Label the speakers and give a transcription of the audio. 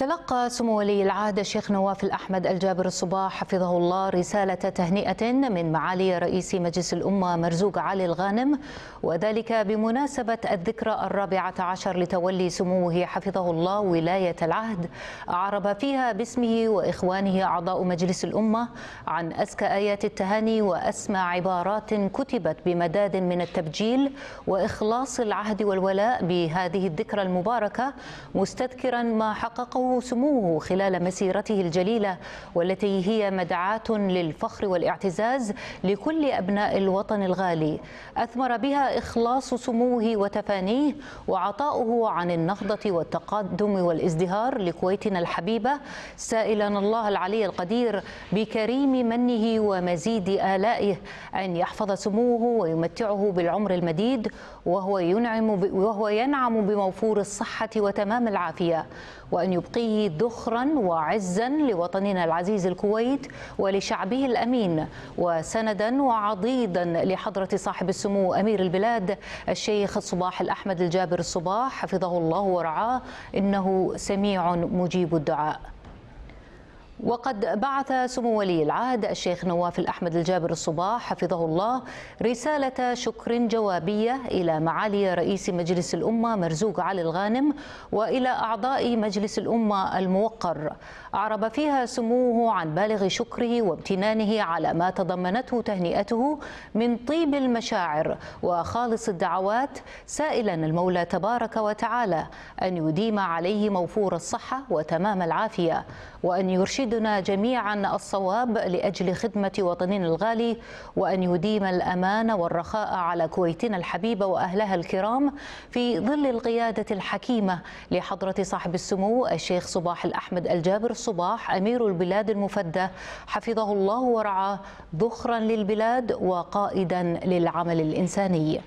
Speaker 1: تلقى سمو ولي العهد الشيخ نواف الأحمد الجابر الصباح حفظه الله رسالة تهنئة من معالي رئيس مجلس الأمة مرزوق علي الغانم وذلك بمناسبة الذكرى الرابعة عشر لتولي سموه حفظه الله ولاية العهد. أعرب فيها باسمه وإخوانه أعضاء مجلس الأمة عن أزكى آيات التهاني وأسمى عبارات كتبت بمداد من التبجيل وإخلاص العهد والولاء بهذه الذكرى المباركة مستذكرا ما حققه سموه خلال مسيرته الجليلة والتي هي مدعاة للفخر والاعتزاز لكل أبناء الوطن الغالي. أثمر بها إخلاص سموه وتفانيه وعطاؤه عن النهضة والتقدم والازدهار لكويتنا الحبيبة. سائلا الله العلي القدير بكريم منه ومزيد آلائه أن يحفظ سموه ويمتعه بالعمر المديد وهو ينعم وهو ينعم بموفور الصحة وتمام العافية وأن يبقيه ذخرا وعزا لوطننا العزيز الكويت ولشعبه الأمين وسندا وعضيدا لحضرة صاحب السمو أمير البلاد الشيخ الصباح الأحمد الجابر الصباح حفظه الله ورعاه إنه سميع مجيب الدعاء. وقد بعث سمو ولي العهد الشيخ نواف الأحمد الجابر الصباح حفظه الله رسالة شكر جوابية إلى معالي رئيس مجلس الأمة مرزوق علي الغانم وإلى أعضاء مجلس الأمة الموقر. أعرب فيها سموه عن بالغ شكره وامتنانه على ما تضمنته تهنئته من طيب المشاعر وخالص الدعوات سائلا المولى تبارك وتعالى أن يديم عليه موفور الصحة وتمام العافية وأن يرشدنا جميعا الصواب لأجل خدمة وطننا الغالي وأن يديم الأمان والرخاء على كويتنا الحبيبة وأهلها الكرام في ظل القيادة الحكيمة لحضرة صاحب السمو الشيخ صباح الأحمد الجابر الصباح أمير البلاد المفدى. حفظه الله ورعاه ذخرا للبلاد وقائدا للعمل الإنساني.